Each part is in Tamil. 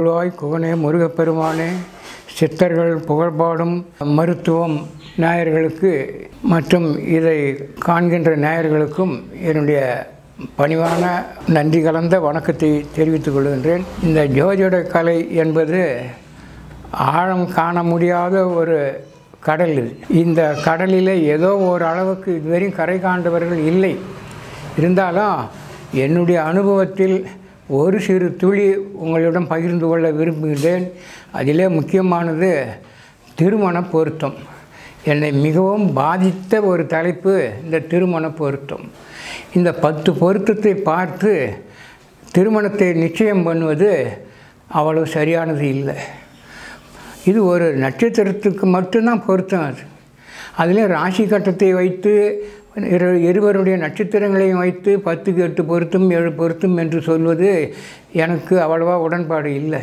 குழாய் குகனே முருகப்பெருமானே சித்தர்கள் புகழ்பாடும் மருத்துவம் நாயர்களுக்கு மற்றும் இதை காண்கின்ற நாயர்களுக்கும் என்னுடைய பணிவான நன்றி கலந்த வணக்கத்தை தெரிவித்துக் கொள்கின்றேன். இந்த ஜோதிட கலை என்பது ஆழம் காண முடியாத ஒரு கடல் இது. இந்த கடலில் ஏதோ ஒரு அளவுக்கு இதுவரையும் கரை காண்டவர்கள் இல்லை. இருந்தாலும் என்னுடைய அனுபவத்தில் ஒரு சிறு துளி உங்களிடம் பகிர்ந்து கொள்ள விரும்புகிறேன். அதிலே முக்கியமானது திருமண பொருத்தம். என்னை மிகவும் பாதித்த ஒரு தலைப்பு இந்த திருமண பொருத்தம். இந்த பத்து பொருத்தத்தை பார்த்து திருமணத்தை நிச்சயம் பண்ணுவது அவ்வளவு சரியானது இல்லை. இது ஒரு நட்சத்திரத்துக்கு மட்டும்தான் பொருத்தம் அது. அதிலே ராசி கட்டத்தை வைத்து இரு இருவருடைய நட்சத்திரங்களையும் வைத்து பத்துக்கு எட்டு பொருத்தும் ஏழு பொருத்தும் என்று சொல்வது எனக்கு அவ்வளவா உடன்பாடு இல்லை.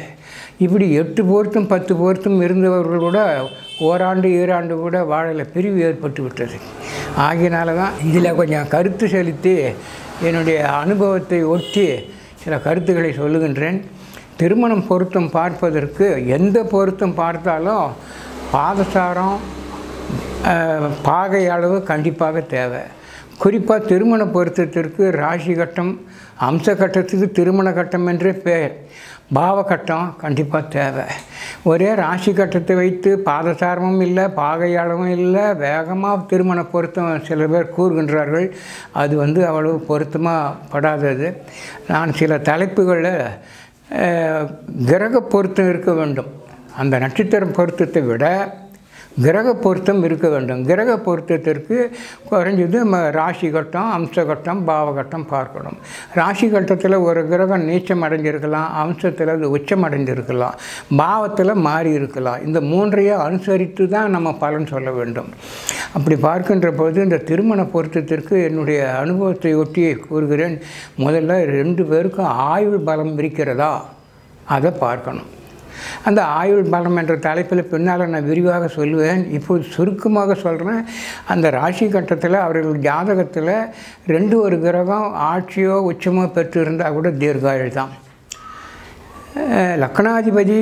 இப்படி எட்டு பொருத்தும் பத்து பொருத்தும் இருந்தவர்கள் கூட ஓராண்டு ஈராண்டு கூட வாழலை பிரிவு ஏற்பட்டு விட்டது. ஆகியனால தான் இதில் கொஞ்சம் கருத்து செலுத்தி என்னுடைய அனுபவத்தை ஒட்டி சில கருத்துக்களை சொல்லுகின்றேன். திருமணம் பொருத்தம் பார்ப்பதற்கு எந்த பொருத்தம் பார்த்தாலும் பாதசாரம் பாகை அளவு கண்டிப்பாக தேவை. குறிப்பாக திருமண பொருத்தத்திற்கு ராசி கட்டம் அம்ச கட்டத்துக்கு திருமண கட்டம் என்றே பேர் பாவ கட்டம் கண்டிப்பாக தேவை. ஒரே ராசி கட்டத்தை வைத்து பாதசாரமும் இல்லை பாகை அளவும் இல்லை வேகமாக திருமண பொருத்தம் சில பேர் கூறுகின்றார்கள். அது வந்து அவ்வளவு பொருத்தமாக படாதது. நான் சில தலைப்புகளில் கிரக பொருத்தம் இருக்க வேண்டும். அந்த நட்சத்திரம் பொருத்தத்தை விட கிரக பொருத்தம் இருக்க வேண்டும். கிரக பொருத்தத்திற்கு குறைஞ்சது ராசி கட்டம் அம்சகட்டம் பாவகட்டம் பார்க்கணும். ராசி கட்டத்தில் ஒரு கிரகம் நீச்சம் அடைஞ்சிருக்கலாம் அம்சத்தில் அது உச்சம் அடைஞ்சிருக்கலாம் பாவத்தில் மாறி இருக்கலாம். இந்த மூன்றையும் அனுசரித்து தான் நம்ம பலன் சொல்ல வேண்டும். அப்படி பார்க்கின்ற போது இந்த திருமண பொருத்தத்திற்கு என்னுடைய அனுபவத்தை ஒட்டி கூறுகிறேன். முதல்ல ரெண்டு பேருக்கும் ஆயுள் பலம் இருக்கிறதா? அதை பார்க்கணும். அந்த ஆயுள் பலம் என்ற தலைப்பில் பின்னால் நான் விரிவாக சொல்லுவேன் இப்போது சுருக்கமாக சொல்கிறேன் அந்த ராசி கட்டத்தில் அவர்கள் ஜாதகத்தில் ரெண்டு ஒரு கிரகம் ஆட்சியோ உச்சமோ பெற்று இருந்தால் கூட தீர்காயுள் தான் லக்னாதிபதி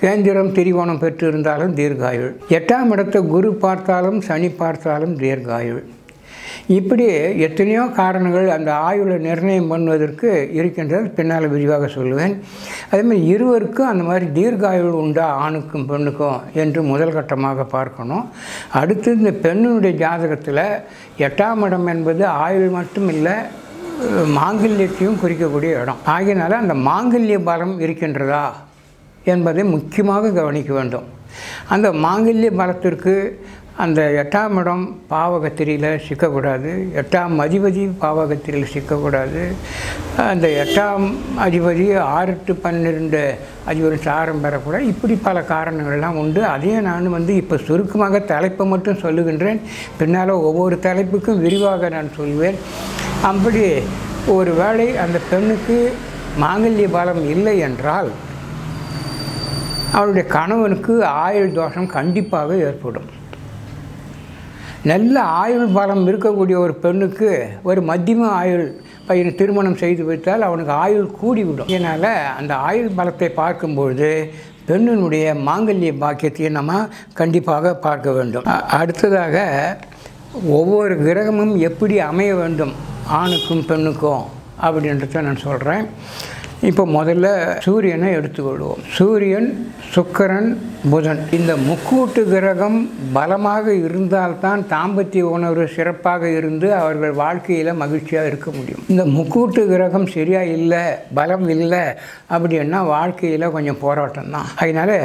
கேந்திரம் திரிகோணம் பெற்று இருந்தாலும் தீர்காயுள் எட்டாம் இடத்தை குரு பார்த்தாலும் சனி பார்த்தாலும் தீர்காயுள் இப்படி எத்தனையோ காரணங்கள் அந்த ஆயுளை நிர்ணயம் பண்ணுவதற்கு இருக்கின்றது பின்னால் விரிவாக சொல்லுவேன். அதேமாதிரி இருவருக்கும் அந்த மாதிரி தீர்காயுள் உண்டா ஆணுக்கும் பெண்ணுக்கும் என்று முதல் கட்டமாக பார்க்கணும். அடுத்து இந்த பெண்ணுடைய ஜாதகத்தில் எட்டாம் இடம் என்பது ஆயுள் மட்டும் இல்லை மாங்கல்யத்தையும் குறிக்கக்கூடிய இடம். ஆகியனால அந்த மாங்கல்ய பலம் இருக்கின்றதா என்பதை முக்கியமாக கவனிக்க வேண்டும். அந்த மாங்கல்ய பலத்திற்கு அந்த எட்டாம் இடம் பாவகத்திரியில் சிக்கக்கூடாது. எட்டாம் அதிபதி பாவகத்திரியில் சிக்கக்கூடாது. அந்த எட்டாம் அதிபதி ஆறு டு பன்னிரெண்டு அதிபதி சாரம் பெறக்கூடாது இப்படி பல காரணங்கள்லாம் உண்டு. அதையும் நான் வந்து இப்போ சுருக்கமாக தலைப்பை மட்டும் சொல்லுகின்றேன். பின்னால் ஒவ்வொரு தலைப்புக்கும் விரிவாக நான் சொல்வேன். அப்படி ஒரு வேளை அந்த பெண்ணுக்கு மாங்கல்ய பலம் இல்லை என்றால் அவளுடைய கணவனுக்கு ஆயுள் தோஷம் கண்டிப்பாக ஏற்படும். நல்ல ஆயுள் பலம் இருக்கக்கூடிய ஒரு பெண்ணுக்கு ஒரு மத்தியம ஆயுள் பையனை திருமணம் செய்து வைத்தால் அவனுக்கு ஆயுள் கூடிவிடும். இதனால் அந்த ஆயுள் பலத்தை பார்க்கும்பொழுது பெண்ணினுடைய மாங்கல்ய பாக்கியத்தையும் நம்ம கண்டிப்பாக பார்க்க வேண்டும். அடுத்ததாக ஒவ்வொரு கிரகமும் எப்படி அமைய வேண்டும்? ஆணுக்கும் பெண்ணுக்கும் அப்படின்றத நான் சொல்கிறேன் இப்போ முதல்ல சூரியனை எடுத்துக்கொள்வோம். சூரியன் சுக்கரன் புதன். இந்த முக்கூட்டு கிரகம் பலமாக இருந்தால்தான் தாம்பத்திய உணர்வு சிறப்பாக இருந்து அவர்கள் வாழ்க்கையில் மகிழ்ச்சியாக இருக்க முடியும். இந்த முக்கூட்டு கிரகம் சரியாக இல்லை பலம் இல்லை அப்படின்னா வாழ்க்கையில் கொஞ்சம் போராட்டம் தான் அதனால்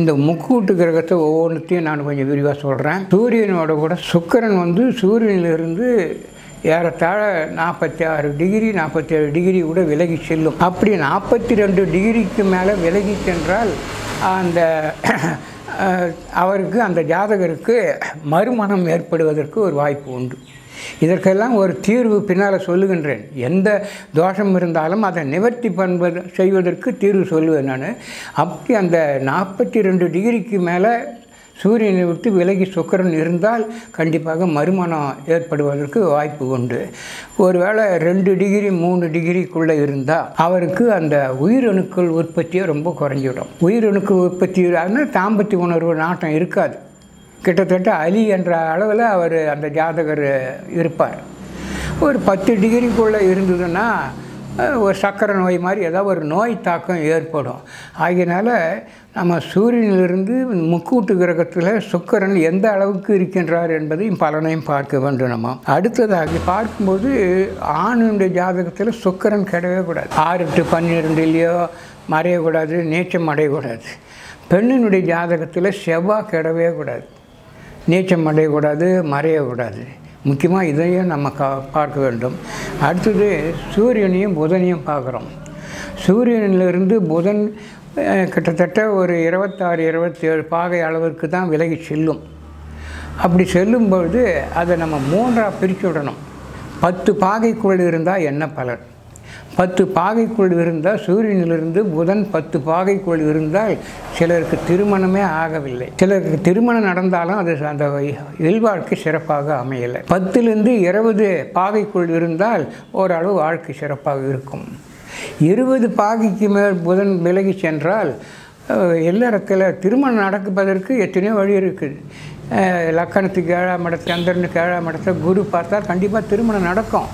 இந்த முக்கூட்டு கிரகத்தை ஒவ்வொன்றுத்தையும் நான் கொஞ்சம் விரிவாக சொல்கிறேன் சூரியனோட கூட சுக்கரன் வந்து சூரியனிலிருந்து ஏறத்தாழ நாற்பத்தி ஆறு டிகிரி நாற்பத்தேழு டிகிரி கூட விலகி செல்லும். அப்படி நாற்பத்தி ரெண்டு டிகிரிக்கு மேலே விலகி சென்றால் அந்த அவருக்கு அந்த ஜாதகருக்கு மறுமணம் ஏற்படுவதற்கு ஒரு வாய்ப்பு உண்டு. இதற்கெல்லாம் ஒரு தீர்வு பின்னால் சொல்லுகின்றேன். எந்த தோஷம் இருந்தாலும் அதை நிவர்த்தி பண்பது செய்வதற்கு தீர்வு சொல்லுவேன் நான். அப்படி அந்த நாற்பத்தி ரெண்டு டிகிரிக்கு மேலே சூரியனை விட்டு விலகி சுக்கிரன் இருந்தால் கண்டிப்பாக மறுமணம் ஏற்படுவதற்கு வாய்ப்பு உண்டு. ஒருவேளை ரெண்டு டிகிரி மூணு டிகிரிக்குள்ளே இருந்தால் அவருக்கு அந்த உயிரணுக்கள் உற்பத்தியை ரொம்ப குறைஞ்சிடும். உயிரணுக்கள் உற்பத்தி அதனால் தாம்பத்திய உணர்வு நாட்டம் இருக்காது. கிட்டத்தட்ட அலி என்ற அளவில் அவர் அந்த ஜாதகர் இருப்பார். ஒரு பத்து டிகிரிக்குள்ளே இருந்ததுன்னா ஒரு சக்கரை நோய் மாதிரி ஏதாவது ஒரு நோய் தாக்கம் ஏற்படும். ஆகையினால நம்ம சூரியனிலிருந்து முக்கூட்டு கிரகத்தில் சுக்கரன் எந்த அளவுக்கு இருக்கின்றார் என்பதையும் பலனையும் பார்க்க வேண்டும் நம்ம. அடுத்ததாக பார்க்கும்போது ஆணுடைய ஜாதகத்தில் சுக்கரன் கிடையவே கூடாது. ஆறு டு பன்னிரெண்டுலேயோ மறையக்கூடாது நீச்சம் அடையக்கூடாது பெண்ணினுடைய ஜாதகத்தில் செவ்வாய் கிடவே கூடாது. நீச்சம் அடையக்கூடாது மறையக்கூடாது முக்கியமாக இதையும் நம்ம கா பார்க்க வேண்டும். அடுத்தது சூரியனையும் புதனையும் பார்க்குறோம். சூரியனிலிருந்து புதன் கிட்டத்தட்ட ஒரு இருபத்தாறு இருபத்தேழு பாகை அளவிற்கு தான் விலகி செல்லும். அப்படி செல்லும்பொழுது அதை நம்ம மூன்றாக பிரித்து விடணும். பத்து பாகைக்குள் இருந்தால் என்ன பலன்? பத்து பாகைக்குள் இருந்தால் சூரியனிலிருந்து புதன் பத்து பாகைக்குள் இருந்தால் சிலருக்கு திருமணமே ஆகவில்லை. சிலருக்கு திருமணம் நடந்தாலும் அது அந்த இல்வாழ்க்கை சிறப்பாக அமையலை. பத்திலிருந்து இருபது பாகைக்குள் இருந்தால் ஓரளவு வாழ்க்கை சிறப்பாக இருக்கும். இருபது பாகைக்கு மேல் புதன் விலகி சென்றால் அஹ், இல்லறத்தில் திருமணம் நடக்குவதற்கு எத்தனையோ வழி இருக்குது லக்கணத்துக்கு ஏழாம் இடத்து சந்திரனுக்கு ஏழாம் இடத்துல குரு பார்த்தால் கண்டிப்பாக திருமணம் நடக்கும்.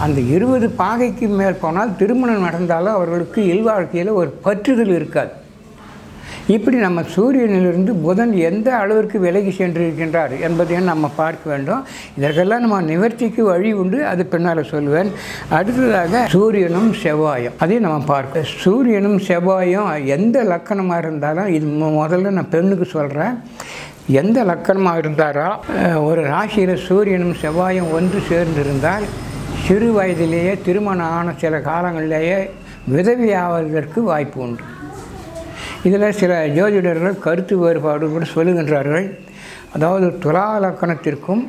அந்த இருபது பாகைக்கு மேல் போனால் திருமணம் நடந்தாலும் அவர்களுக்கு இல்வாழ்க்கையில் ஒரு பற்றுதல் இருக்காது. இப்படி நம்ம சூரியனிலிருந்து புதன் எந்த அளவிற்கு விலகி சென்றிருக்கின்றார் என்பதையும் நம்ம பார்க்க வேண்டும். இதற்கெல்லாம் நம்ம நிவர்த்திக்கு வழி உண்டு. அது பின்னால் சொல்வேன். அடுத்ததாக சூரியனும் செவ்வாயும். அதையும் நம்ம பார்க்க சூரியனும் செவ்வாயும் எந்த லக்கணமாக இருந்தாலும் இது மு- முதல்ல நான் பெண்ணுக்கு சொல்கிறேன் எந்த லக்கணமாக இருந்தாரோ ஒரு ராசியில் சூரியனும் செவ்வாயும் ஒன்று சேர்ந்திருந்தால் சிறு வயதிலேயே திருமணம் ஆன சில காலங்களிலேயே விதவியாவதற்கு வாய்ப்பு உண்டு. இதில் சில ஜோதிடர்கள் கருத்து வேறுபாடு கூட சொல்லுகின்றார்கள். அதாவது துலா லக்கணத்திற்கும்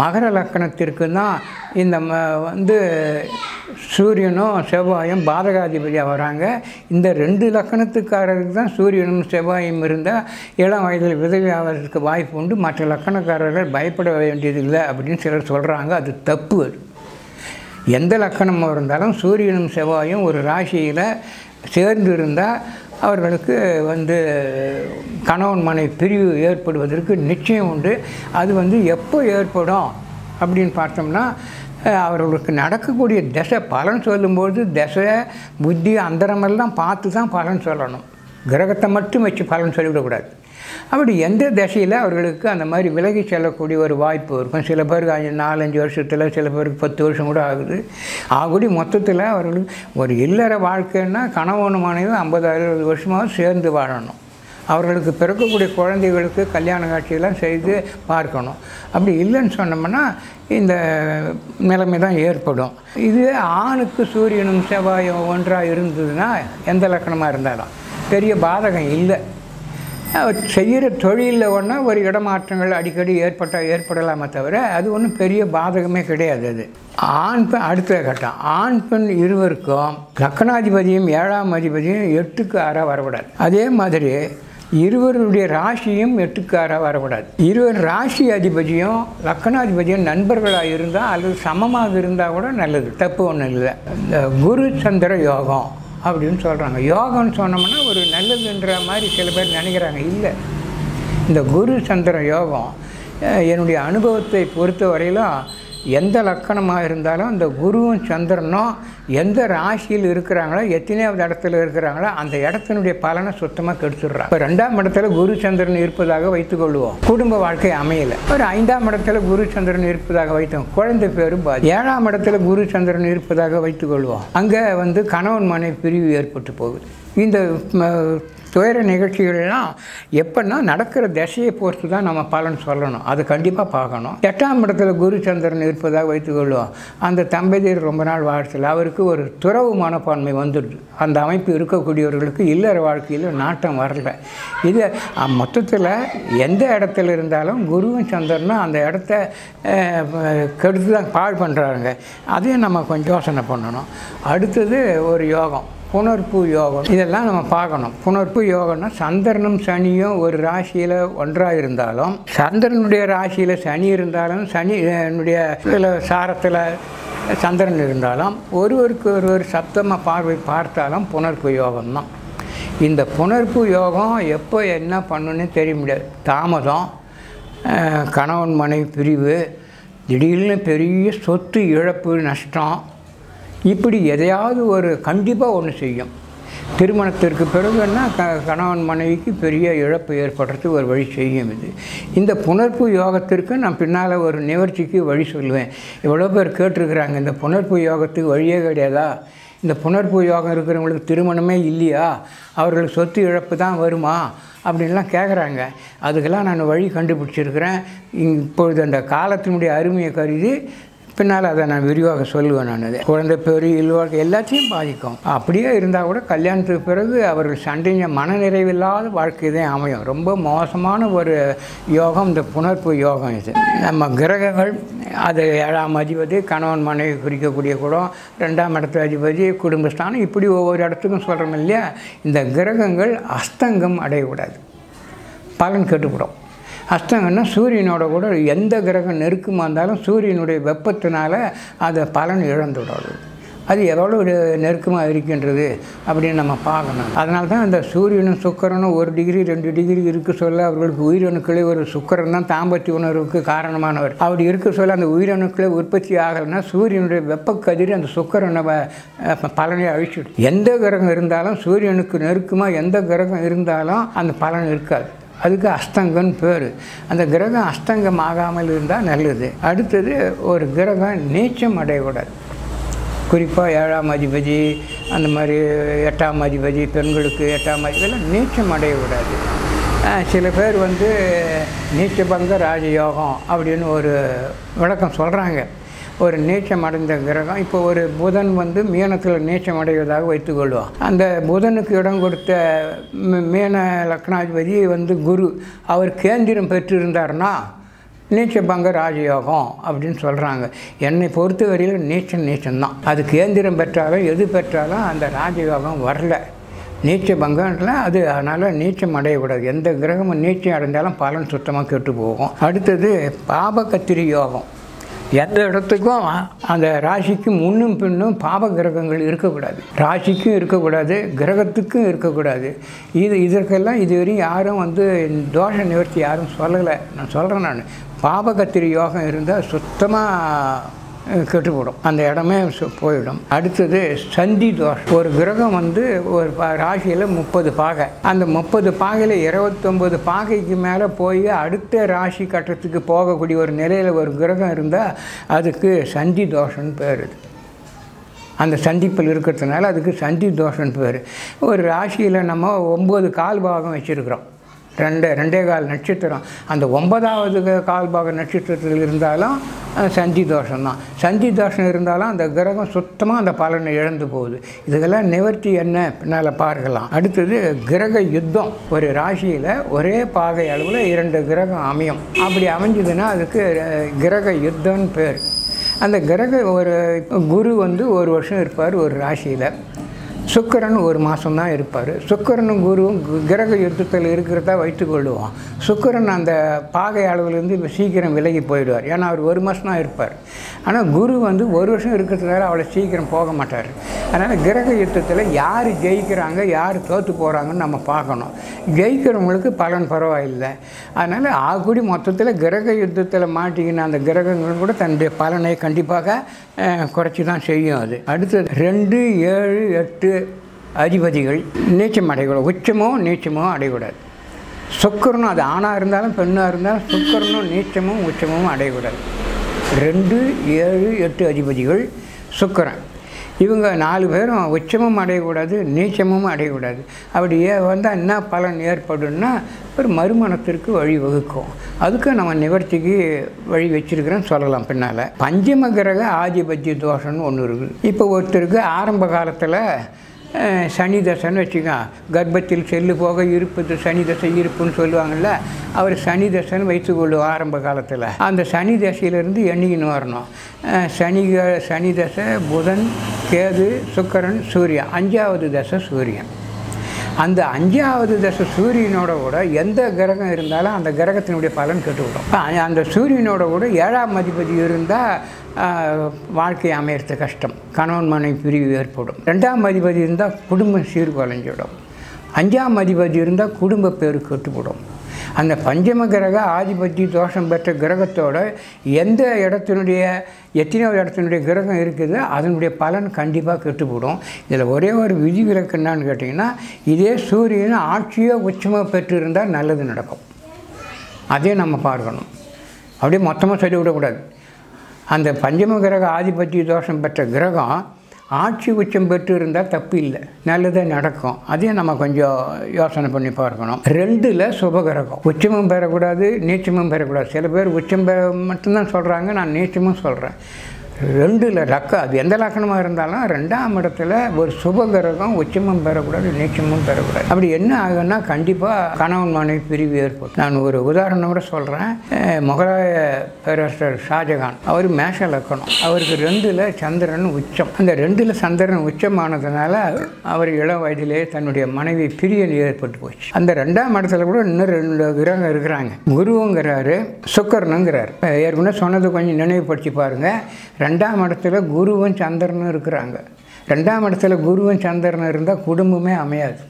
மகர லக்கணத்திற்கும் தான் இந்த ம வந்து சூரியனும் செவ்வாயும் பாதகாதிபதியாக வராங்க. இந்த ரெண்டு லக்கணத்துக்காரருக்கு தான் சூரியனும் செவ்வாயும் இருந்தால் இளம் வயதில் விதவி ஆவதற்கு வாய்ப்பு உண்டு. மற்ற லக்கணக்காரர்கள் பயப்பட வேண்டியதில்லை அப்படின்னு சிலர் சொல்கிறாங்க அது தப்பு எந்த லக்கணமாக இருந்தாலும் சூரியனும் செவ்வாயும் ஒரு ராசியில் சேர்ந்து இருந்தால் அவர்களுக்கு வந்து கணவன் மனைவி பிரிவு ஏற்படுவதற்கு நிச்சயம் உண்டு. அது வந்து எப்போ ஏற்படும் அப்படின்னு பார்த்தோம்னா அவர்களுக்கு நடக்கக்கூடிய திசை பலன் சொல்லும்போது திசை புத்தி அந்தரமெல்லாம் பார்த்து தான் பலன் சொல்லணும். கிரகத்தை மட்டும் வச்சு பலன் சொல்லிவிடக்கூடாது. அப்படி எந்த திசையில் அவர்களுக்கு அந்த மாதிரி விலகி செல்லக்கூடிய ஒரு வாய்ப்பு இருக்கும். சில பேருக்கு அஞ்சு நாலஞ்சு வருஷத்தில் சில பேருக்கு பத்து வருஷம் கூட ஆகுது. ஆகுடி மொத்தத்தில் அவர்களுக்கு ஒரு இல்லற வாழ்க்கைன்னா கணவன் மனைவி ஐம்பது அறுபது வருஷமாக சேர்ந்து வாழணும். அவர்களுக்கு பிறக்கக்கூடிய குழந்தைகளுக்கு கல்யாண காட்சியெல்லாம் செய்து பார்க்கணும். அப்படி இல்லைன்னு சொன்னோம்னா இந்த நிலைமை தான் ஏற்படும். இது ஆணுக்கு சூரியனும் செவ்வாயும் ஒன்றாக இருந்ததுன்னா எந்த லக்கணமாக இருந்தாலும் பெரிய பாதகம் இல்லை. செய்கிற தொழிலில் ஒன்றா ஒரு இடமாற்றங்கள் அடிக்கடி ஏற்பட்டால் ஏற்படலாமே தவிர அது ஒன்றும் பெரிய பாதகமே கிடையாது அது. ஆண் பெண் அடுத்த கட்டம். ஆண் பெண் இருவருக்கும் லக்கணாதிபதியும் ஏழாம் அதிபதியும் எட்டுக்கு ஆறாக வரக்கூடாது. அதே மாதிரி இருவருடைய ராசியும் எட்டுக்காராக வரக்கூடாது. இருவர் ராசி அதிபதியும் லக்கணாதிபதியும் நண்பர்களாக இருந்தால் அல்லது சமமாக இருந்தால் கூட நல்லது. தப்பு ஒன்றும் இல்லை. இந்த குரு சந்திர யோகம் அப்படின்னு சொல்கிறாங்க யோகம்னு சொன்னோம்னா ஒரு நல்லதுன்ற மாதிரி சில பேர் நினைக்கிறாங்க. இல்லை. இந்த குரு சந்திர யோகம் என்னுடைய அனுபவத்தை பொறுத்த வரையிலும் எந்த லக்கணமாக இருந்தாலும் இந்த குருவும் சந்திரனும் எந்த ராசியில் இருக்கிறாங்களோ எத்தனையாவது இடத்துல இருக்கிறாங்களோ அந்த இடத்தினுடைய பலனை சுத்தமாக கெடுத்துடுறாங்க. இப்போ ரெண்டாம் இடத்துல குரு சந்திரன் இருப்பதாக வைத்துக்கொள்வோம் குடும்ப வாழ்க்கை அமையலை. ஒரு ஐந்தாம் இடத்துல குரு சந்திரன் இருப்பதாக வைத்தோம். குழந்தை பேரும் பாதி. ஏழாம் இடத்துல குரு சந்திரன் இருப்பதாக வைத்துக்கொள்வோம் அங்கே வந்து கணவன் மனைவி பிரிவு ஏற்பட்டு போகுது. இந்த ம, துயர நிகழ்ச்சிகள்லாம் எப்படின்னா நடக்கிற திசையை பொறுத்து தான் நம்ம பலன் சொல்லணும். அது கண்டிப்பாக பார்க்கணும். எட்டாம் இடத்துல குரு சந்திரன் இருப்பதாக வைத்துக்கொள்வோம் அந்த தம்பதியர் ரொம்ப நாள் வாழ்த்தல அவருக்கு ஒரு துறவு மனப்பான்மை வந்துடுது. அந்த அமைப்பு இருக்கக்கூடியவர்களுக்கு இல்லற வாழ்க்கையில் நாட்டம் வரல. இது மொத்தத்தில் எந்த இடத்துல இருந்தாலும் குருவும் சந்திரனும் அந்த இடத்த கெடுத்து தான் பாழ் பண்ணுறாங்க அதையும் நம்ம கொஞ்சம் யோசனை பண்ணணும். அடுத்தது ஒரு யோகம். புனர்ப்பு யோகம். இதெல்லாம் நம்ம பார்க்கணும். புனர்ப்பு யோகம்னா சந்திரனும் சனியும் ஒரு ராசியில் ஒன்றாக இருந்தாலும் சந்திரனுடைய ராசியில் சனி இருந்தாலும் சனி என்னுடைய இதில் சாரத்தில் சந்திரன் இருந்தாலும் ஒருவருக்கு ஒருவர் சப்தமாக பார்வை பார்த்தாலும் புனர்ப்பு யோகம்தான். இந்த புனர்ப்பு யோகம் எப்போ என்ன பண்ணுன்னு தெரிய முடியாது. தாமதம் கணவன் மனைவி பிரிவு திடீர்னு பெரிய சொத்து இழப்பு நஷ்டம் இப்படி எதையாவது ஒரு கண்டிப்பாக ஒன்று செய்யும். திருமணத்திற்கு பிறகுன்னா க கணவன் மனைவிக்கு பெரிய இழப்பு ஏற்படுறதுக்கு ஒரு வழி செய்யும் இது. இந்த புணர்ப்பு யோகத்திற்கு நான் பின்னால் ஒரு நிவர்த்திக்கு வழி சொல்லுவேன். எவ்வளோ பேர் கேட்டிருக்கிறாங்க இந்த புணர்ப்பு யோகத்துக்கு வழியே கிடையாதா? இந்த புணர்ப்பு யோகம் இருக்கிறவங்களுக்கு திருமணமே இல்லையா? அவர்களுக்கு சொத்து இழப்பு தான் வருமா? அப்படின்லாம் கேட்குறாங்க அதுக்கெல்லாம் நான் வழி கண்டுபிடிச்சிருக்கிறேன். இப்பொழுது அந்த காலத்தினுடைய அருமையை கருதி பின்னால் அதை நான் விரிவாக சொல்லுவேன் நான் அதை. குழந்தை பெரிய இல்வாழ்க்கை எல்லாத்தையும் பாதிக்கும். அப்படியே இருந்தால் கூட கல்யாணத்துக்கு பிறகு அவர்கள் சண்டைங்க மனநிறைவில்லாத வாழ்க்கை தான் அமையும். ரொம்ப மோசமான ஒரு யோகம் இந்த புணர்ப்பு யோகம் இது. நம்ம கிரகங்கள் அது ஏழாம் அதிபதி கணவன் மனைவி குறிக்கக்கூடிய குடம் ரெண்டாம் இடத்து அதிபதி குடும்பஸ்தானம் இப்படி ஒவ்வொரு இடத்துக்கும் சொல்கிறோம் இல்லையா? இந்த கிரகங்கள் அஸ்தங்கம் அடையக்கூடாது. பலன் கெட்டுப்படும். அஸ்தங்கன்னா சூரியனோட கூட எந்த கிரகம் நெருக்கமாக இருந்தாலும் சூரியனுடைய வெப்பத்தினால அதை பலன் இழந்துவிடாது. அது எவ்வளோ நெருக்கமாக இருக்கின்றது அப்படின்னு நம்ம பார்க்கணும். அதனால தான் இந்த சூரியனும் சுக்கரனும் ஒரு டிகிரி ரெண்டு டிகிரி இருக்க சொல்ல அவர்களுக்கு உயிரணுக்களே ஒரு சுக்கரன் தான் தாம்பத்திய உணர்வுக்கு காரணமானவர். அப்படி இருக்க சொல்ல அந்த உயிரணுக்களே உற்பத்தி ஆகலைன்னா சூரியனுடைய வெப்பக்கதிர் அந்த சுக்கரனை பலனை அழிச்சிடும். எந்த கிரகம் இருந்தாலும் சூரியனுக்கு நெருக்கமாக எந்த கிரகம் இருந்தாலும் அந்த பலன் இருக்காது. அதுக்கு அஸ்தங்கன்னு பேர். அந்த கிரகம் அஸ்தங்கம் ஆகாமல் இருந்தால் நல்லது. அடுத்தது ஒரு கிரகம் நீச்சம் அடையக்கூடாது குறிப்பாக ஏழாம் அதிபதி அந்த மாதிரி எட்டாம் அதிபதி பெண்களுக்கு எட்டாம் அதிபதியெல்லாம் நீச்சம் அடையக்கூடாது. சில பேர் வந்து நீச்சபங்க ராஜயோகம் அப்படின்னு ஒரு விளக்கம் சொல்கிறாங்க ஒரு நீச்சம் அடைந்த கிரகம். இப்போ ஒரு புதன் வந்து மீனத்தில் நீச்சம் அடைவதாக வைத்துக்கொள்வோம் அந்த புதனுக்கு இடம் கொடுத்த மீன லக்னாதிபதி வந்து குரு. அவர் கேந்திரம் பெற்றிருந்தார்னா நீச்சபங்க ராஜயோகம் அப்படின்னு சொல்கிறாங்க என்னை பொறுத்தவரையில் நீச்சம் நீச்சம்தான். அது கேந்திரம் பெற்றாலும் எது பெற்றாலும் அந்த ராஜயோகம் வரல. நீச்ச பங்கம்ல அது அதனால் நீச்சம் அடையக்கூடாது. எந்த கிரகமும் நீச்சம் அடைந்தாலும் பலன் சுத்தமாக கெட்டு போகும். அடுத்தது பாபகத்திரி யோகம். எந்த இடத்துக்கும் அந்த ராசிக்கு முன்னும் பின்னும் பாப கிரகங்கள் இருக்கக்கூடாது. ராசிக்கும் இருக்கக்கூடாது கிரகத்துக்கும் இருக்கக்கூடாது. இது இதற்கெல்லாம் இதுவரையும் யாரும் வந்து தோஷ நிவர்த்தி யாரும் சொல்லலை. நான் சொல்கிறேன் நான். பாபகத்திரி யோகம் இருந்தால் சுத்தமாக கெட்டுப்படும். அந்த இடமே போயிடும். அடுத்தது சந்தி தோஷம். ஒரு கிரகம் வந்து ஒரு ராசியில் முப்பது பாகை. அந்த முப்பது பாகையில் இருபத்தொம்பது பாகைக்கு மேலே போய் அடுத்த ராசி கட்டத்துக்கு போகக்கூடிய ஒரு நிலையில் ஒரு கிரகம் இருந்தால் அதுக்கு சந்தி தோஷம்னு பேர் அந்த சந்திப்பில் இருக்கிறதுனால அதுக்கு சந்தி தோஷம்னு பேர். ஒரு ராசியில் நம்ம ஒம்பது கால் பாகம் வச்சுருக்கிறோம். ரெண்டு ரெண்டே கால் நட்சத்திரம். அந்த ஒன்பதாவது கால்பாக கால் நட்சத்திரத்தில் இருந்தாலும் சந்தி தோஷம் தான் சந்தி தோஷம் இருந்தாலும் அந்த கிரகம் சுத்தமாக அந்த பலனை இழந்து போகுது. இதுக்கெல்லாம் நிவர்த்தி என்ன? பின்னால் பார்க்கலாம். அடுத்தது கிரக யுத்தம். ஒரு ராசியில் ஒரே பாகை அளவில் இரண்டு கிரகம் அமையும். அப்படி அமைஞ்சதுன்னா அதுக்கு கிரக யுத்தம்னு பேர். அந்த கிரக ஒரு குரு வந்து ஒரு வருஷம் இருப்பார் ஒரு ராசியில். சுக்கரன் ஒரு மாதம் தான் இருப்பார். சுக்கரனும் குருவும் கு- கிரக யுத்தத்தில் இருக்கிறதா வைத்துக்கொள்ளுவோம் சுக்கரன் அந்த பாகை அளவுலேருந்து இப்போ சீக்கிரம் விலகி போயிடுவார். ஏன்னா அவர் ஒரு மாதம் தான் இருப்பார். ஆனால் குரு வந்து ஒரு வருஷம் இருக்கிறதுனால அவ்வளோ சீக்கிரம் போக மாட்டார். அதனால் கிரக யுத்தத்தில் யார் ஜெயிக்கிறாங்க யார் தோற்று போகிறாங்கன்னு நம்ம பார்க்கணும். ஜெயிக்கிறவங்களுக்கு பலன் பரவாயில்லை. அதனால் ஆகுடி மொத்தத்தில் கிரக யுத்தத்தில் மாட்டிக்கின அந்த கிரகங்கள் கூட தன்னுடைய பலனை கண்டிப்பாக குறைச்சி தான் செய்யும் அது. அடுத்தது ரெண்டு ஏழு எட்டு அதிபதிகள் நீச்சம் அடையக்கூடாது உச்சமோ நீச்சமோ அடையக்கூடாது. சொக்கரனும் அது ஆணாக இருந்தாலும் பெண்ணாக இருந்தாலும் சொக்கரனும் நீச்சமும் உச்சமும் அடையக்கூடாது. ரெண்டு ஏழு எட்டு அதிபதிகள் சுக்கிரன். இவங்க நாலு பேரும் உச்சமும் அடையக்கூடாது நீச்சமும் அடையக்கூடாது. அப்படி ஏ வந்தால் என்ன பலன் ஏற்படும்னா ஒரு மறுமணத்திற்கு வழி வகுக்கும். அதுக்கு நம்ம நிவர்த்திக்கு வழி வச்சிருக்கிறேன்னு சொல்லலாம் பின்னால். பஞ்சம கிரக ஆதிபத்திய தோஷம்னு ஒன்று இருக்குது இப்போ ஒருத்தருக்கு ஆரம்ப காலத்தில் சனி தசைன்னு வச்சுக்கோ. கர்ப்பத்தில் செல்லு போக இருப்பது சனி தசை இருப்புன்னு சொல்லுவாங்கள்ல அவர் சனி தசைன்னு வைத்துக்கொள்ளும் ஆரம்ப காலத்தில். அந்த சனி தசையிலேருந்து எண்ணிக்கின்னு வரணும். சனி க- சனி தசை புதன் கேது சுக்கரன் சூரியன். அஞ்சாவது தசை சூரியன். அந்த அஞ்சாவது தசை சூரியனோட கூட எந்த கிரகம் இருந்தாலும் அந்த கிரகத்தினுடைய பலன் கெட்டுவிடும். அந்த சூரியனோட கூட ஏழாம் அதிபதி இருந்தால் வாழ்க்கை அமையறது கஷ்டம். கணவன் மனை பிரிவு ஏற்படும். ரெண்டாம் அதிபதி இருந்தால் குடும்பம் சீர்குலைஞ்சிடும். அஞ்சாம் அதிபதி இருந்தால் குடும்ப பேர் கெட்டுவிடும். அந்த பஞ்சம கிரக ஆதிபத்தி தோஷம் பெற்ற கிரகத்தோட எந்த இடத்தினுடைய எத்தனையோ இடத்தினுடைய கிரகம் இருக்குது அதனுடைய பலன் கண்டிப்பாக கெட்டுப்படும். இதில் ஒரே ஒரு விதி விலக்கு என்னான்னு கேட்டிங்கன்னா இதே சூரியன் ஆட்சியோ உச்சமோ பெற்றிருந்தால் நல்லது நடக்கும். அதே நம்ம பார்க்கணும். அப்படியே மொத்தமாக சொல்லிவிடக்கூடாது. அந்த பஞ்சம கிரக ஆதிபத்திய தோஷம் பெற்ற கிரகம் ஆட்சி உச்சம் பெற்று இருந்தால் தப்பு இல்லை நல்லதே நடக்கும். அதையும் நம்ம கொஞ்சம் யோசனை பண்ணி பார்க்கணும். ரெண்டில் சுபகிரகம். உச்சமும் பெறக்கூடாது நீச்சமும் பெறக்கூடாது. சில பேர் உச்சம் பெற மட்டும்தான் சொல்கிறாங்க நான் நீச்சமும் சொல்கிறேன் ரெண்டில் லக்க அது எந்த லக்கணமாக இருந்தாலும் ரெண்டாம் இடத்துல ஒரு சுபகிரகம் உச்சமும் பெறக்கூடாது நீச்சமும் பெறக்கூடாது. அப்படி என்ன ஆகுன்னா கண்டிப்பாக கணவன் மனைவி பிரிவு ஏற்படும். நான் ஒரு உதாரணம் கூட சொல்கிறேன் முகலாய பேரரசர் ஷாஜகான் அவர் மேஷ லக்கணம். அவருக்கு ரெண்டில் சந்திரன் உச்சம். அந்த ரெண்டில் சந்திரன் உச்சமானதுனால அவர் இளம் வயதிலே தன்னுடைய மனைவி பிரிய ஏற்பட்டு போச்சு. அந்த ரெண்டாம் இடத்துல கூட இன்னும் ரெண்டு கிரகம் இருக்கிறாங்க. குருவுங்கிறாரு சுக்கரனுங்கிறாரு. ஏற்கனவே சொன்னது கொஞ்சம் நினைவுபடுத்தி பாருங்கள் ரெண்டாம் இடத்துல குருவும் சந்திரனும் இருக்கிறாங்க. ரெண்டாம் இடத்துல குருவும் சந்திரனும் இருந்தால் குடும்பமே அமையாது.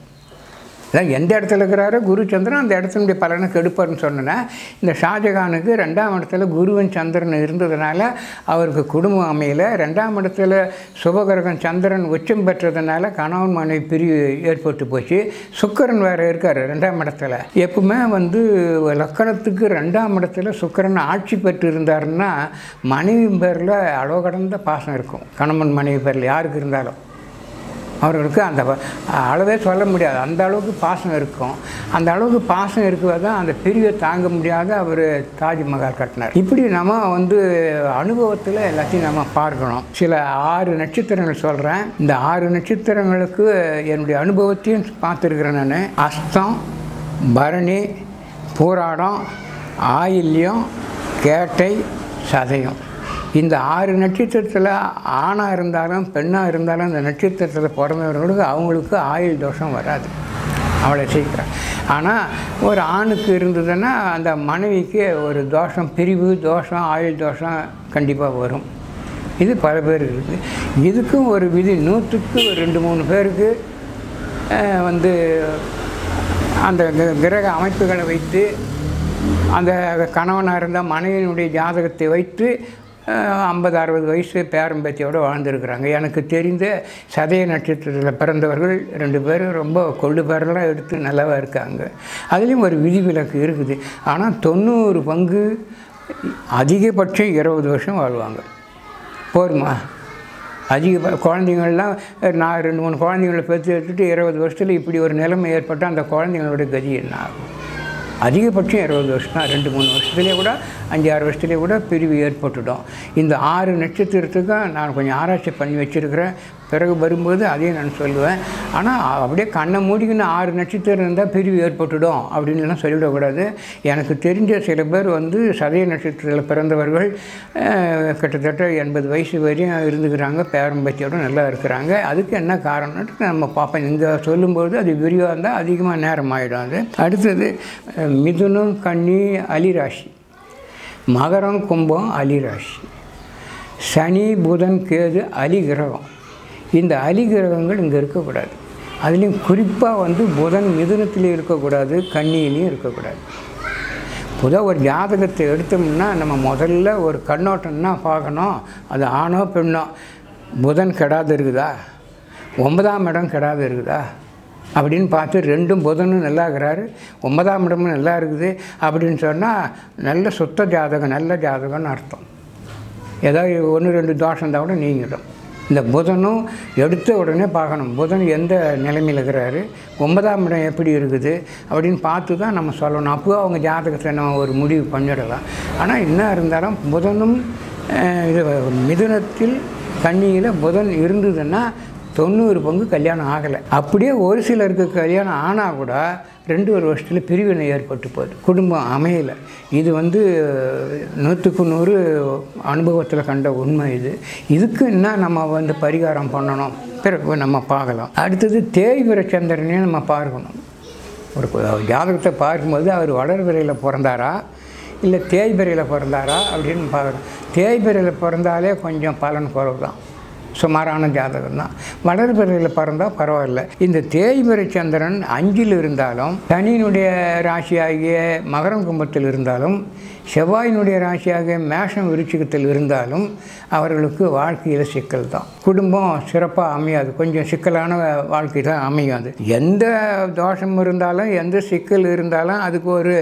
அதான் எந்த இடத்துல இருக்கிறாரோ குரு சந்திரன் அந்த இடத்தினுடைய பலனை கெடுப்பார்னு சொன்னேன்னா இந்த ஷாஜகானுக்கு ரெண்டாம் இடத்துல குருவன் சந்திரன் இருந்ததுனால அவருக்கு குடும்பம் அமையல. ரெண்டாம் இடத்துல சுபகிரகம் சந்திரன் உச்சம் பெற்றதுனால கணவன் மனைவி பிரிவு ஏற்பட்டு போச்சு. சுக்கரன் வேறு இருக்கார் ரெண்டாம் இடத்துல. எப்பவுமே வந்து லக்கணத்துக்கு ரெண்டாம் இடத்துல சுக்கரன் ஆட்சி பெற்று இருந்தாருன்னா மனைவி பேரில் அளவு கடந்த பாசம் இருக்கும். கணவன் மனைவி பேரில் யாருக்கு இருந்தாலும். அவர்களுக்கு அந்த அளவே சொல்ல முடியாது. அந்த அளவுக்கு பாசம் இருக்கும். அந்த அளவுக்கு பாசம் இருக்கிறது தான் அந்த பிரிவை தாங்க முடியாத அவர் தாஜ்மஹால் கட்டினார். இப்படி நம்ம வந்து அனுபவத்தில் எல்லாத்தையும் நம்ம பார்க்கணும். சில ஆறு நட்சத்திரங்கள் சொல்கிறேன் இந்த ஆறு நட்சத்திரங்களுக்கு என்னுடைய அனுபவத்தையும் பார்த்துருக்குறேன் நான். அஸ்தம் பரணி பூராடம் ஆயில்யம் கேட்டை சதயம். இந்த ஆறு நட்சத்திரத்தில் ஆணாக இருந்தாலும் பெண்ணாக இருந்தாலும் இந்த நட்சத்திரத்தில் பிறந்தவர்களுக்கு அவங்களுக்கு ஆயுள் தோஷம் வராது. அவ்வளோ சீக்கிரம். ஆனால் ஒரு ஆணுக்கு இருந்ததுன்னா அந்த மனைவிக்கு ஒரு தோஷம் பிரிவு தோஷம் ஆயுள் தோஷம் கண்டிப்பாக வரும். இது பல பேர் இருக்குது இதுக்கும் ஒரு விதி நூற்றுக்கு ரெண்டு மூணு பேருக்கு வந்து அந்த கிரக அமைப்புகளை வைத்து அந்த கணவனாக இருந்தால் மனைவியினுடைய ஜாதகத்தை வைத்து ஐம்பது அறுபது வயசு பேரம்பத்தியோடு வாழ்ந்துருக்குறாங்க. எனக்கு தெரிந்த சதய நட்சத்திரத்தில் பிறந்தவர்கள் ரெண்டு பேரும் ரொம்ப கொள்ளு பேரெல்லாம் எடுத்து நல்லாவா இருக்காங்க. அதுலேயும் ஒரு விதிவிலக்கு இருக்குது. ஆனால் தொண்ணூறு பங்கு அதிகபட்சம் இருபது வருஷம் வாழ்வாங்க. போருமா அதிக ப- குழந்தைங்கள்லாம் நான் ரெண்டு மூணு குழந்தைங்களை பெற்று எடுத்துட்டு இருபது வருஷத்தில் இப்படி ஒரு நிலைமை ஏற்பட்டால் அந்த குழந்தைங்களோட கதி என்ன ஆகும்? அதிகபட்சம் இருபது வருஷம் தான் ரெண்டு மூணு வருஷத்துலேயே கூட அஞ்சு ஆறு வருஷத்துலேயே கூட பிரிவு ஏற்பட்டுடும். இந்த ஆறு நட்சத்திரத்துக்கும் நான் கொஞ்சம் ஆராய்ச்சி பண்ணி வச்சுருக்கிறேன். பிறகு வரும்போது அதையும் நான் சொல்லுவேன். ஆனால் அப்படியே கண்ணை மூடிக்கின்னு ஆறு நட்சத்திரம் இருந்தால் பிரிவு ஏற்பட்டுடும் அப்படின்லாம் சொல்லிவிடக்கூடாது. எனக்கு தெரிஞ்ச சில பேர் வந்து சதய நட்சத்திரத்தில் பிறந்தவர்கள் கிட்டத்தட்ட எண்பது வயசு வரையும் இருந்துக்கிறாங்க. பேரம்பத்தியோடு நல்லா இருக்கிறாங்க. அதுக்கு என்ன காரணம்னு நம்ம பார்ப்போம். இந்த சொல்லும்போது அது விரிவாக இருந்தால் அதிகமாக நேரம் ஆகிடும் அது. அடுத்தது மிதுனம் கன்னி அலிராசி. மகரம் கும்பம் அலிராசி. சனி புதன் கேது அலி கிரகம். இந்த அலி கிரகங்கள் இங்கே இருக்கக்கூடாது. அதுலேயும் குறிப்பாக வந்து புதன் மிதுனத்திலையும் இருக்கக்கூடாது கண்ணியிலையும் இருக்கக்கூடாது. பொதுவாக ஒரு ஜாதகத்தை எடுத்தோம்னா நம்ம முதல்ல ஒரு கண்ணோட்டம்னா பார்க்கணும். அது ஆணோ பெண்ணோ புதன் கெடாது இருக்குதா? ஒன்பதாம் இடம் கெடாது இருக்குதா? அப்படின்னு பார்த்து ரெண்டும் புதனும் நல்லா இருக்கிறாரு ஒன்பதாம் இடமும் நல்லா இருக்குது அப்படின்னு சொன்னால் நல்ல சுத்த ஜாதகம் நல்ல ஜாதகம்னு அர்த்தம். ஏதாவது ஒன்று ரெண்டு தோஷம் இருந்தால் கூட நீங்கிடும். இந்த புதனும் எடுத்த உடனே பார்க்கணும். புதன் எந்த நிலைமையில் இருக்கிறாரு? ஒன்பதாம் இடம் எப்படி இருக்குது? அப்படின்னு பார்த்து தான் நம்ம சொல்லணும். அப்போ அவங்க ஜாதகத்தை நம்ம ஒரு முடிவு பண்ணிடலாம். ஆனால் என்ன இருந்தாலும் புதனும் இது மிதுனத்தில் கண்ணியில் புதன் இருந்ததுன்னா தொண்ணூறு பங்கு கல்யாணம் ஆகலை. அப்படியே ஒரு சிலருக்கு கல்யாணம் ஆனால் கூட ரெண்டு ஒரு வருஷத்தில் பிரிவினை ஏற்பட்டு போகுது. குடும்பம் அமையலை. இது வந்து நூற்றுக்கு நூறு அனுபவத்தில் கண்ட உண்மை இது. இதுக்கு என்ன நம்ம வந்து பரிகாரம் பண்ணணும்? பிறகு நம்ம பார்க்கலாம். அடுத்தது தேய்விர சந்திரனையும் நம்ம பார்க்கணும். ஒரு ஜாதகத்தை பார்க்கும்போது அவர் வளர்விரையில் பிறந்தாரா? இல்லை தேய்பிரையில் பிறந்தாரா? அப்படின்னு பார்க்கணும். தேய்பிரையில் பிறந்தாலே கொஞ்சம் பலன் குறைவு தான் சுமாரான ஜாதகம் தான். வளர்பிறையில் பிறந்தால் பரவாயில்ல. இந்த தேய்மறை சந்திரன் அஞ்சில் இருந்தாலும் சனியினுடைய ராசியாகிய மகரம் கும்பத்தில் இருந்தாலும் செவ்வாயினுடைய ராசியாக மேஷம் விருச்சிகத்தில் இருந்தாலும் அவர்களுக்கு வாழ்க்கையில் சிக்கல் தான். குடும்பம் சிறப்பாக அமையாது. கொஞ்சம் சிக்கலான வாழ்க்கை தான் அமையும் அது. எந்த தோஷம் இருந்தாலும் எந்த சிக்கல் இருந்தாலும் அதுக்கு ஒரு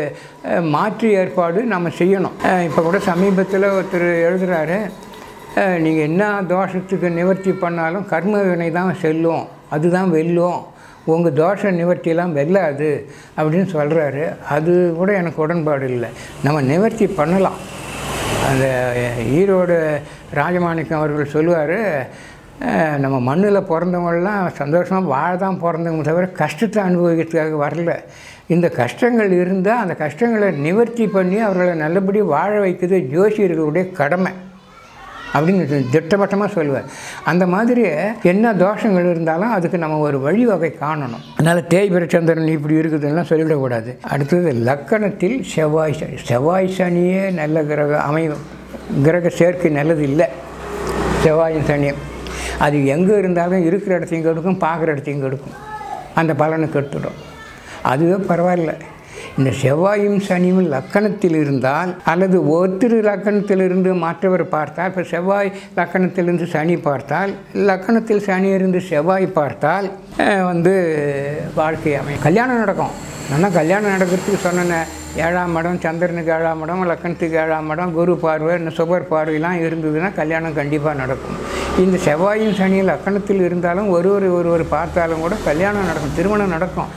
மாற்று ஏற்பாடு நம்ம செய்யணும். இப்போ கூட சமீபத்தில் ஒருத்தர் எழுதுகிறாரு நீங்கள் என்ன தோஷத்துக்கு நிவர்த்தி பண்ணாலும் கர்ம வினை தான் செல்லும். அதுதான் வெல்லும். உங்கள் தோஷ நிவர்த்தியெல்லாம் வெல்லாது அப்படின்னு சொல்கிறாரு அது கூட எனக்கு உடன்பாடு இல்லை. நம்ம நிவர்த்தி பண்ணலாம். அந்த ஈரோடு ராஜமாணிக்கம் அவர்கள் சொல்லுவார் நம்ம மண்ணில் பிறந்தவங்களாம் சந்தோஷமாக வாழ தான் பிறந்தவங்க தவிர கஷ்டத்தை அனுபவிக்கிறதுக்காக வரல. இந்த கஷ்டங்கள் இருந்தால் அந்த கஷ்டங்களை நிவர்த்தி பண்ணி அவர்களை நல்லபடி வாழ வைக்கிறது ஜோசியர்களுடைய கடமை. அப்படின்னு திட்டவட்டமாக சொல்லுவேன் அந்த மாதிரி என்ன தோஷங்கள் இருந்தாலும் அதுக்கு நம்ம ஒரு வழிவகை காணணும். அதனால் தேய்பிர சந்திரன் இப்படி இருக்குதுன்னா சொல்லிவிடக்கூடாது அடுத்தது லக்கணத்தில் செவ்வாய் சனி செவ்வாய் சனியே நல்ல கிரக அமையும் கிரக சேர்க்கை நல்லது இல்லை. செவ்வாயும் சனியும். அது எங்கே இருந்தாலும் இருக்கிற இடத்தையும் கெடுக்கும் பார்க்குற இடத்தையும் கெடுக்கும். அந்த பலனை கெடுத்துடும். அதுவே பரவாயில்ல. இந்த செவ்வாயும் சனியும் லக்கணத்தில் இருந்தால் அல்லது ஒருத்தர் லக்கணத்திலிருந்து மற்றவர் பார்த்தால் இப்போ செவ்வாய் லக்கணத்திலிருந்து சனி பார்த்தால் லக்கணத்தில் சனி இருந்து செவ்வாய் பார்த்தால் வந்து வாழ்க்கை அமையும். கல்யாணம் நடக்கும். ஆனால் கல்யாணம் நடக்கிறதுக்கு சொன்னேன். ஏழாம் இடம் சந்திரனுக்கு ஏழாம் இடம் லக்கணத்துக்கு ஏழாம் இடம் குரு பார்வை இந்த சுபர் பார்வையெல்லாம் இருந்ததுன்னா கல்யாணம் கண்டிப்பாக நடக்கும். இந்த செவ்வாயும் சனியும் லக்கணத்தில் இருந்தாலும் ஒருவர் ஒருவர் பார்த்தாலும் கூட கல்யாணம் நடக்கும் திருமணம் நடக்கும்.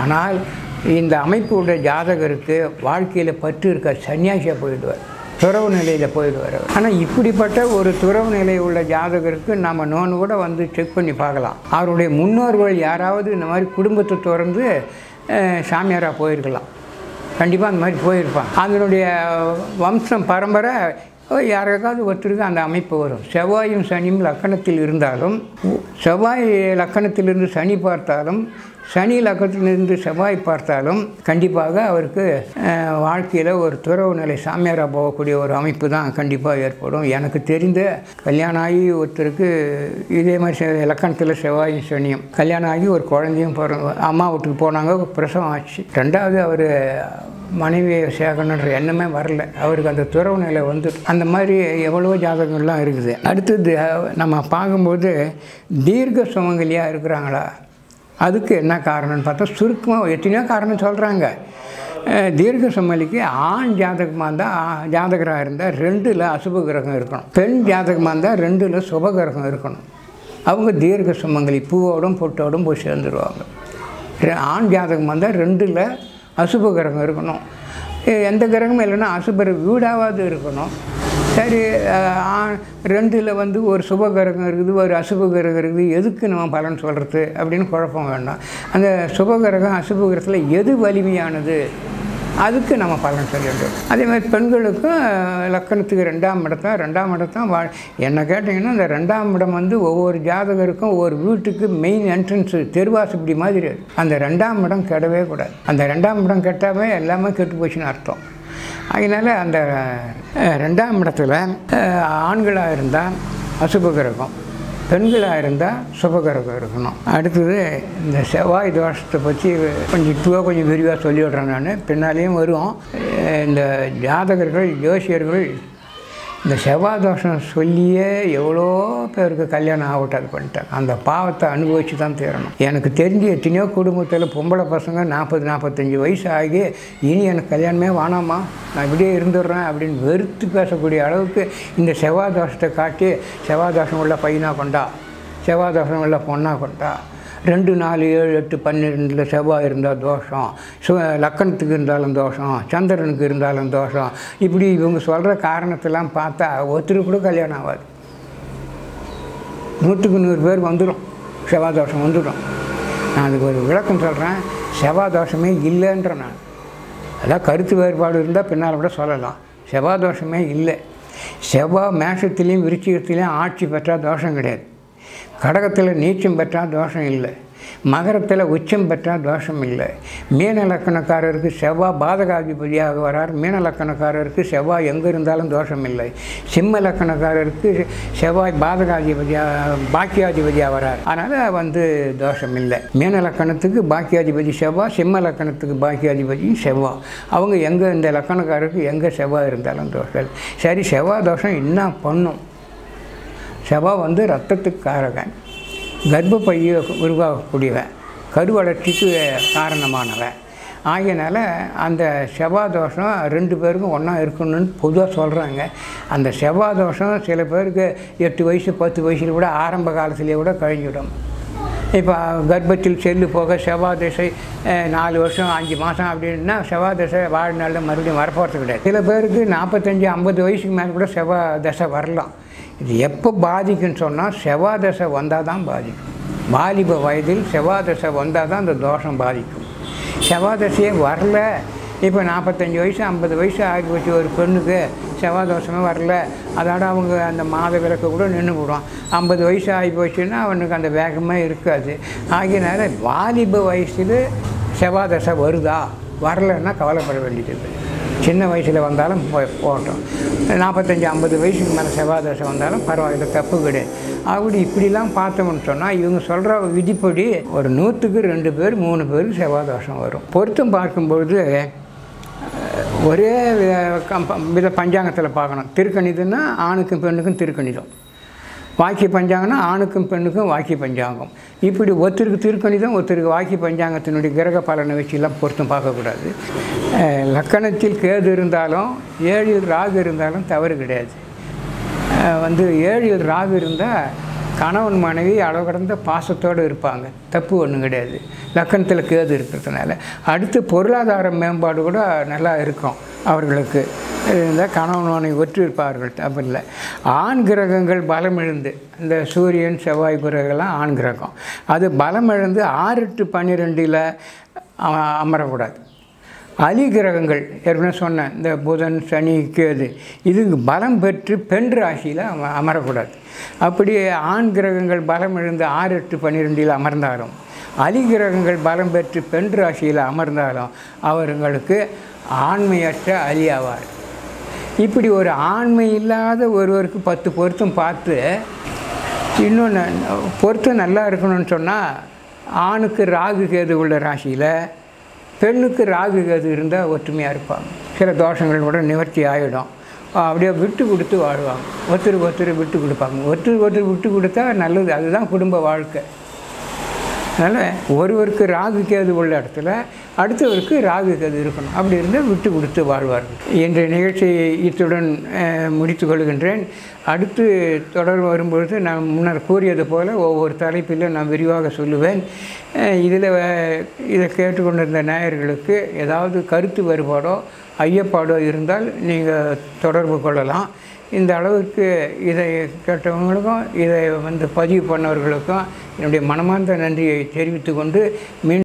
ஆனால் இந்த அமைப்புடைய ஜாதகருக்கு வாழ்க்கையில் பற்று இருக்க சன்னியாசியாக போயிடுவார் துறவு நிலையில் போயிடுவார் ஆனால் இப்படிப்பட்ட ஒரு துறவு நிலை உள்ள ஜாதகருக்கு நம்ம நோன் கூட வந்து செக் பண்ணி பார்க்கலாம். அவருடைய முன்னோர்கள் யாராவது இந்த மாதிரி குடும்பத்தை திறந்து சாமியாராக போயிருக்கலாம். கண்டிப்பாக அந்த மாதிரி போயிருப்பான் அதனுடைய வம்சம் பரம்பரை யாருக்காவது ஒருத்தருக்கு அந்த அமைப்பு வரும். செவ்வாயும் சனியும் லக்கணத்தில் இருந்தாலும் செவ்வாய் லக்கணத்திலிருந்து சனி பார்த்தாலும் சனி லக்கணத்திலிருந்து செவ்வாய் பார்த்தாலும் கண்டிப்பாக அவருக்கு வாழ்க்கையில் ஒரு துறவு நிலை சாமியாராக போகக்கூடிய ஒரு அமைப்பு தான் கண்டிப்பாக ஏற்படும். எனக்கு தெரிந்த கல்யாணம் ஆகி ஒருத்தருக்கு இதே மாதிரி லக்கணத்தில் செவ்வாயும் சனியும் கல்யாணம் ஆகி ஒரு குழந்தையும் பிற அம்மா வீட்டுக்கு போனாங்க பிரசவம் ஆச்சு. ரெண்டாவது அவர் மனைவியை சேர்க்கணுன்ற எண்ணமே வரல. அவருக்கு அந்த துறவு நிலை வந்து அந்த மாதிரி எவ்வளோ ஜாதகங்கள்லாம் இருக்குது. அடுத்தது நம்ம பார்க்கும்போது தீர்க்க சுமங்கலியாக இருக்கிறாங்களா? அதுக்கு என்ன காரணம்னு பார்த்தா சுருக்கமாக எத்தனையோ காரணம் சொல்கிறாங்க தீர்க்க சுமலிக்கு ஆண் ஜாதகமாக இருந்தால் ஜாதகராக இருந்தால் ரெண்டில் அசுப கிரகம் இருக்கணும். பெண் ஜாதகமாக இருந்தால் ரெண்டில் சுப கிரகம் இருக்கணும். அவங்க தீர்க்க சுமங்கலி பூவோடும் பொட்டோடும் போய் சேர்ந்துருவாங்க. ஆண் ஜாதகம் வந்தால் ரெண்டில் அசுப கிரகம் இருக்கணும் எந்த கிரகமும் இல்லைன்னா அசுபர் வீடாவது இருக்கணும். சரி ரெண்டில் வந்து ஒரு சுப கிரகம் இருக்குது ஒரு அசுப கிரகம் இருக்குது. எதுக்கு நம்ம பலன் சொல்கிறது அப்படின்னு குழப்பம் வேண்டாம். அந்த சுப கிரகம் அசுப கிரகத்தில் எது வலிமையானது? அதுக்கு நம்ம பலன் சொல்லிடுறோம் அதே மாதிரி பெண்களுக்கும் லக்கணத்துக்கு ரெண்டாம் இடத்தான் ரெண்டாம் இடத்தான் வா என்ன கேட்டிங்கன்னா இந்த ரெண்டாம் இடம் வந்து ஒவ்வொரு ஜாதகருக்கும் ஒவ்வொரு வீட்டுக்கு மெயின் என்ட்ரன்ஸு தெருவாசுப்படி மாதிரி அது. அந்த ரெண்டாம் இடம் கெடவே கூடாது. அந்த ரெண்டாம் இடம் கெட்டாவே எல்லாமே கெட்டு போச்சுன்னு அர்த்தம். அதனால் அந்த ரெண்டாம் இடத்துல ஆண்களாக இருந்தால் அசுபகிரகம் பெண்களாக இருந்தால் சுபகிரகம் இருக்கணும். அடுத்தது இந்த செவ்வாய் தோஷத்தை பற்றி கொஞ்சம் இப்போ கொஞ்சம் விரிவாக சொல்லி விட்றேன் நான். பின்னாலேயும் வரும். இந்த ஜாதகர்கள் ஜோசியர்கள் இந்த செவ்வாய் தோஷம் சொல்லியே எவ்வளோ பேருக்கு கல்யாணம் ஆகட்டாது பண்ணிட்டாங்க. அந்த பாவத்தை அனுபவிச்சு தான் தீரணும் எனக்கு தெரிஞ்சு எத்தனையோ குடும்பத்தில் பொம்பளை பசங்க நாற்பது நாற்பத்தஞ்சு வயசு ஆகி இனி எனக்கு கல்யாணமே வேணாமா? நான் இப்படியே இருந்துடுறேன் அப்படின்னு வெறுத்து பேசக்கூடிய அளவுக்கு இந்த செவ்வாய் தோஷத்தை காட்டி செவ்வாய் தோஷம் உள்ள பையனாக கொண்டா செவ்வாய் தோஷம் உள்ள பொண்ணாக கொண்டா ரெண்டு நாலு ஏழு எட்டு பன்னிரெண்டில் செவ்வாய் இருந்தால் தோஷம் சு லக்கணத்துக்கு இருந்தாலும் தோஷம் சந்திரனுக்கு இருந்தாலும் தோஷம். இப்படி இவங்க சொல்கிற காரணத்தெல்லாம் பார்த்தா ஒருத்தருக்கு கூட கல்யாணம் ஆகாது. நூற்றுக்கு நூறு பேர் வந்துடும் செவ்வாய் தோஷம் வந்துடும் நான் அதுக்கு ஒரு விளக்கம் சொல்கிறேன் செவ்வாய் தோஷமே இல்லைன்ற நான். அதான் கருத்து வேறுபாடு இருந்தால் பின்னால் கூட சொல்லலாம். செவ்வாய் தோஷமே இல்லை. செவ்வாய் மேஷத்துலேயும் விருச்சிகத்துலேயும் ஆட்சி பெற்றால் தோஷம் கிடையாது. கடகத்தில் நீச்சம் பெற்றால் தோஷம் இல்லை. மகரத்தில் உச்சம் பெற்றால் தோஷம் இல்லை. மீன லக்கணக்காரருக்கு செவ்வாய் பாதகாதிபதியாக வரார். மீன லக்கணக்காரருக்கு செவ்வாய் எங்கே இருந்தாலும் தோஷம் இல்லை. சிம்ம லக்கணக்காரருக்கு செவ்வாய் பாதகாதிபதியாக பாக்கியாதிபதியாக வரார். அதனால் வந்து தோஷம் இல்லை. மீன லக்கணத்துக்கு பாக்கியாதிபதி செவ்வாய் சிம்ம லக்கணத்துக்கு பாக்கியாதிபதி செவ்வாய் அவங்க எங்கே இந்த லக்கணக்காரருக்கு எங்கே செவ்வாய் இருந்தாலும் தோஷம் இல்லை. சரி செவ்வாய் தோஷம் என்ன பண்ணும்? செவ்வாய் வந்து ரத்தத்துக்கு காரகன் கர்ப்பப்பையை உருவாகக்கூடியவன் கரு வளர்ச்சிக்கு காரணமானவன். ஆகையினால அந்த செவ்வாய் தோஷம் ரெண்டு பேருக்கும் ஒன்றா இருக்கணும்னு பொதுவாக சொல்கிறாங்க அந்த செவ்வாய் தோஷம் சில பேருக்கு எட்டு வயசு பத்து வயசில் கூட ஆரம்ப காலத்திலேயே கூட கழிஞ்சிடும். இப்போ கர்ப்பத்தில் செல்லு போக செவ்வாய் திசை நாலு வருஷம் அஞ்சு மாதம் அப்படின்னா செவ்வாய் தசை வாழ்நாளில் மறுபடியும் வரப்போகிறது கிடையாது. சில பேருக்கு நாற்பத்தஞ்சு ஐம்பது வயசுக்கு மேலே கூட செவ்வாய் தசை வரலாம். இது எப்போ பாதிக்குன்னு சொன்னால் செவ்வாய் தசை வந்தால் தான் பாதிக்கும். வாலிப வயதில் செவ்வாய் தசை வந்தால் தான் அந்த தோஷம் பாதிக்கும். செவ்வாய் தசையே வரல. இப்போ நாற்பத்தஞ்சு வயசு ஐம்பது வயசு ஆகி போச்சு ஒரு பெண்ணுக்கு. செவ்வாய் தோஷமே வரல. அதோட அவங்க அந்த மாத விளக்கு கூட நின்று போடுவான். ஐம்பது வயசு ஆகி போச்சுன்னா அவனுக்கு அந்த வேகமே இருக்காது. ஆகியனால வாலிப வயசில் செவ்வாய் தசை வருதா? வரலன்னா கவலைப்பட வேண்டியது சின்ன வயசில் வந்தாலும் போ- போகட்டும் நாற்பத்தஞ்சி ஐம்பது வயசுக்கு மேலே செவ்வாய் தசை வந்தாலும் பரவாயில்ல தப்பு கிடையாது. அப்படி இப்படிலாம் பார்த்தோம்னு சொன்னால் இவங்க சொல்கிற விதிப்படி ஒரு நூற்றுக்கு ரெண்டு பேர் மூணு பேருக்கு செவ்வாய் தோஷம் வரும். பொருத்தம் பார்க்கும்பொழுது ஒரே வித பஞ்சாங்கத்தில் பார்க்கணும். திருக்கணிதம்னா ஆணுக்கும் பெண்ணுக்கும் திருக்கணிதம். வாக்கிய பஞ்சாங்கம்னா ஆணுக்கும் பெண்ணுக்கும் வாக்கிய பஞ்சாங்கம். இப்படி ஒருத்தருக்கு திருக்கணிதம் ஒருத்தருக்கு வாக்கிய பஞ்சாங்கத்தினுடைய கிரக பலனை வச்சுலாம் பொருத்தம் பார்க்கக்கூடாது. லக்கணத்தில் கேது இருந்தாலும் ஏழில் ராகு இருந்தாலும் தவறு கிடையாது. வந்து ஏழில் ராகு இருந்தால் கணவன் மனைவி அளவு கடந்த பாசத்தோடு இருப்பாங்க. தப்பு ஒன்றும் கிடையாது. லக்கணத்தில் கேது இருக்கிறதுனால. அடுத்து பொருளாதார மேம்பாடு கூட நல்லா இருக்கும். அவர்களுக்கு. இந்த கணவன் மனைவி ஒற்று இல்லை. ஆண் கிரகங்கள் பலமிழந்து இந்த சூரியன் செவ்வாய் கிரகம்லாம் ஆண் கிரகம். அது பலமிழந்து ஆறு டு பன்னிரெண்டில் அமரக்கூடாது. அலி கிரகங்கள் ஏற்கனவே சொன்னேன் இந்த புதன் சனி கேது இது பலம் பெற்று பெண் ராசியில் அமரக்கூடாது. அப்படி ஆண் கிரகங்கள் பலம் இழந்து ஆறு எட்டு பன்னிரெண்டில் அமர்ந்தாலும் அலி கிரகங்கள் பலம் பெற்று பெண் ராசியில் அமர்ந்தாலும் அவர்களுக்கு ஆண்மையற்ற அழியாவார். இப்படி ஒரு ஆண்மை இல்லாத ஒருவருக்கு பத்து பொருத்தம் பார்த்து இன்னொன்று பொருத்தம் நல்லா இருக்கணும்னு சொன்னால் ஆணுக்கு ராகு கேது உள்ள ராசியில் பெண்ணுக்கு ராகு கேது இருந்தால் ஒற்றுமையாக இருப்பாங்க. சில தோஷங்கள் கூட நிவர்த்தி ஆகிடும் அப்படியே விட்டு கொடுத்து வாழ்வாங்க. ஒருத்தருக்கு ஒருத்தர் விட்டு கொடுப்பாங்க. ஒருத்தருக்கு ஒருத்தர் விட்டு கொடுத்தா நல்லது. அதுதான் குடும்ப வாழ்க்கை. அதனால் ஒருவருக்கு ராகு கேது உள்ள இடத்துல அடுத்தவருக்கு ராகு கேது இருக்கணும். அப்படி இருந்தால் விட்டு கொடுத்து வாழ்வார்கள் என்ற நிகழ்ச்சியை இத்துடன் முடித்து கொள்கின்றேன். அடுத்து தொடர் வரும்பொழுது நான் முன்னர் கூறியது போல் ஒவ்வொரு தலைப்பிலும் நான் விரிவாக சொல்லுவேன். இதில் இதை கேட்டுக்கொண்டிருந்த நேயர்களுக்கு ஏதாவது கருத்து வேறுபாடோ ஐயப்பாடோ இருந்தால் நீங்கள் தொடர்பு கொள்ளலாம். இந்த அளவுக்கு இதை கேட்டவங்களுக்கும் இதை வந்து பதிவு பண்ணவர்களுக்கும் என்னுடைய மனமார்ந்த நன்றியை தெரிவித்துக்கொண்டு மீண்டும்